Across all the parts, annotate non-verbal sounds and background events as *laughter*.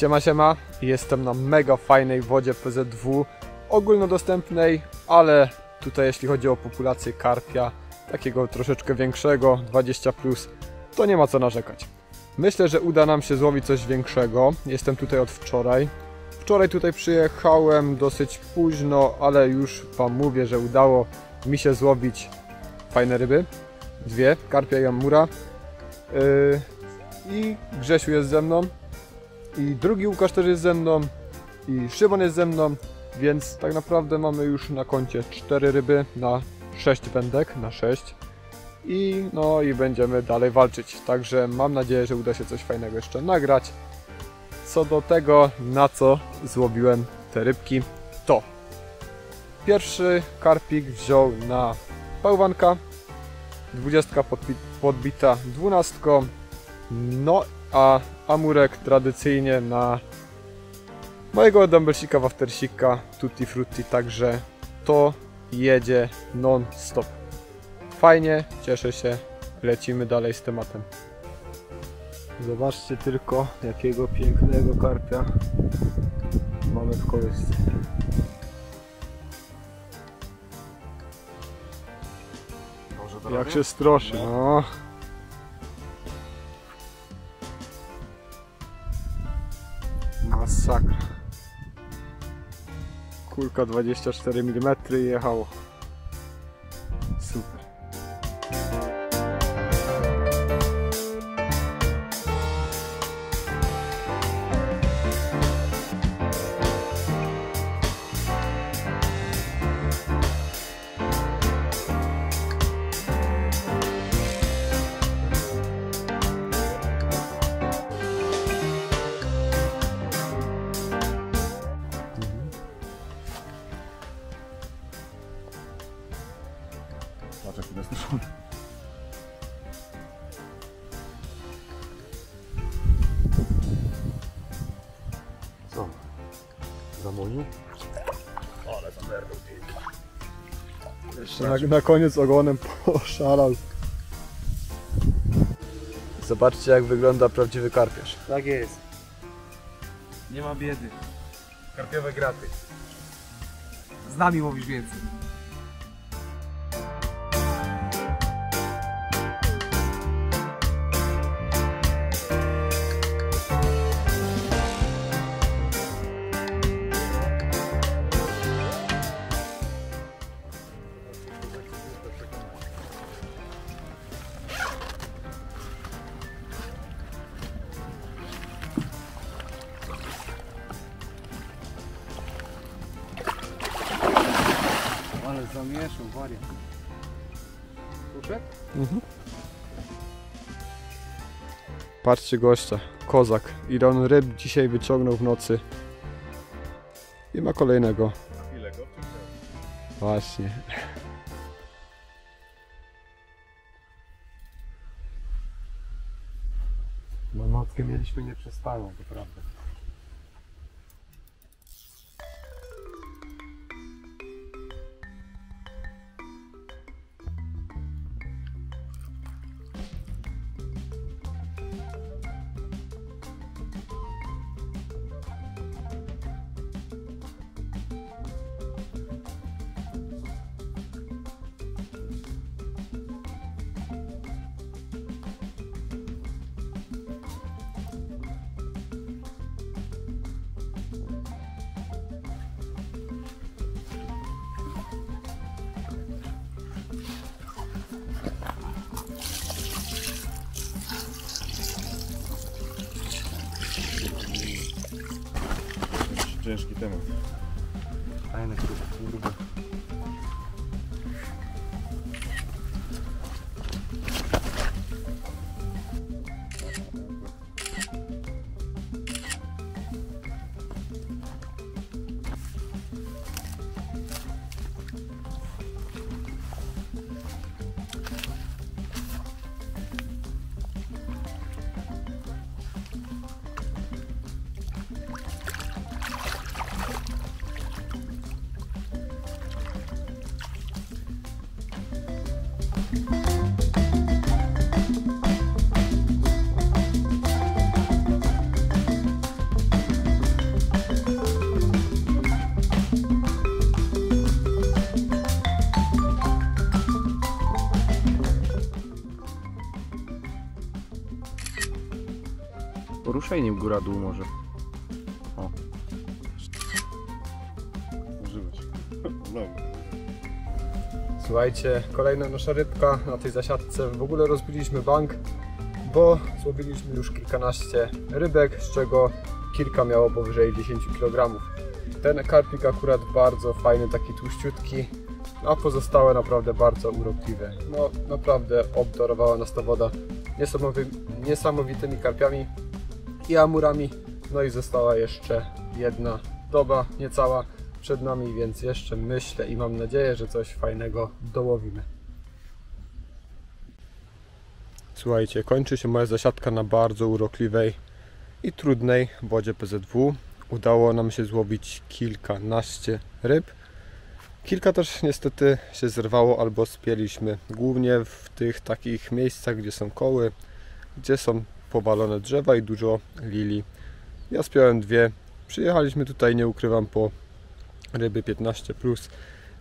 Siema, siema. Jestem na mega fajnej wodzie PZW, ogólnodostępnej, ale tutaj jeśli chodzi o populację karpia, takiego troszeczkę większego, 20+, plus, to nie ma co narzekać. Myślę, że uda nam się złowić coś większego. Jestem tutaj od wczoraj. Wczoraj tutaj przyjechałem dosyć późno, ale już Wam mówię, że udało mi się złowić fajne ryby. Dwie, karpia i amura. Yy, I Grzesiu jest ze mną. I drugi Łukasz też jest ze mną. I Szymon jest ze mną. Więc tak naprawdę mamy już na koncie cztery ryby na 6 wędek, na 6. I no i będziemy dalej walczyć. Także mam nadzieję, że uda się coś fajnego jeszcze nagrać. Co do tego, na co złowiłem te rybki, to pierwszy karpik wziął na bałwanka, 20 podbi podbita 12, no a amurek tradycyjnie na mojego dumbbellsika waftersika Tutti Frutti, także to jedzie non-stop. Fajnie, cieszę się, lecimy dalej z tematem. Zobaczcie tylko, jakiego pięknego karpia mamy w kołysce. Jak się stroszy, no. Masakra. Kulka 24 mm jechało. Patrz jaki bezduszony. Co? Zamolił? Ale tam nerwał Jeszcze na, na koniec ogonem poszalał. Zobaczcie jak wygląda prawdziwy karpiarz. Tak jest. Nie ma biedy. Karpiowe graty. Z nami mówisz więcej. Zamieszał wariat. Poszedł? Patrzcie gościa, kozak. Ile on ryb dzisiaj wyciągnął w nocy. I ma kolejnego. Ile go Właśnie. No nockę mieliśmy nieprzespaną, to prawda. Ciężki temat. Fajne kurwa. Ruszaj nim góra-dół może. Zdążyłeś. No. *laughs* Słuchajcie, kolejna nasza rybka na tej zasiadce. W ogóle rozbiliśmy bank, bo złowiliśmy już kilkanaście rybek, z czego kilka miało powyżej 10 kg. Ten karpik akurat bardzo fajny, taki tłuściutki, a pozostałe naprawdę bardzo urokliwe. No naprawdę obdarowała nas ta woda niesamowitymi karpiami i amurami. No i została jeszcze jedna doba, niecała przed nami, więc jeszcze myślę i mam nadzieję, że coś fajnego dołowimy. Słuchajcie, kończy się moja zasiadka na bardzo urokliwej i trudnej wodzie PZW. Udało nam się złowić kilkanaście ryb. Kilka też niestety się zerwało albo spieliśmy. Głównie w tych takich miejscach, gdzie są koły, gdzie są powalone drzewa i dużo lili. Ja spiąłem dwie. Przyjechaliśmy tutaj, nie ukrywam, po ryby 15 plus.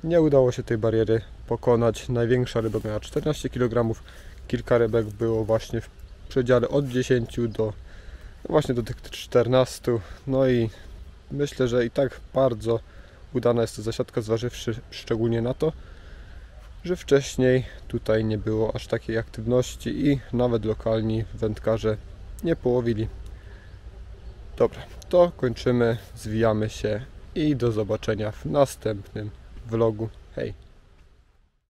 Nie udało się tej bariery pokonać. Największa ryba miała 14 kg. Kilka rybek było właśnie w przedziale od 10 do no właśnie do tych 14. No i myślę, że i tak bardzo udana jest to zasiadka, zważywszy szczególnie na to, że wcześniej tutaj nie było aż takiej aktywności i nawet lokalni wędkarze nie połowili. Dobra, to kończymy, zwijamy się i do zobaczenia w następnym vlogu. Hej!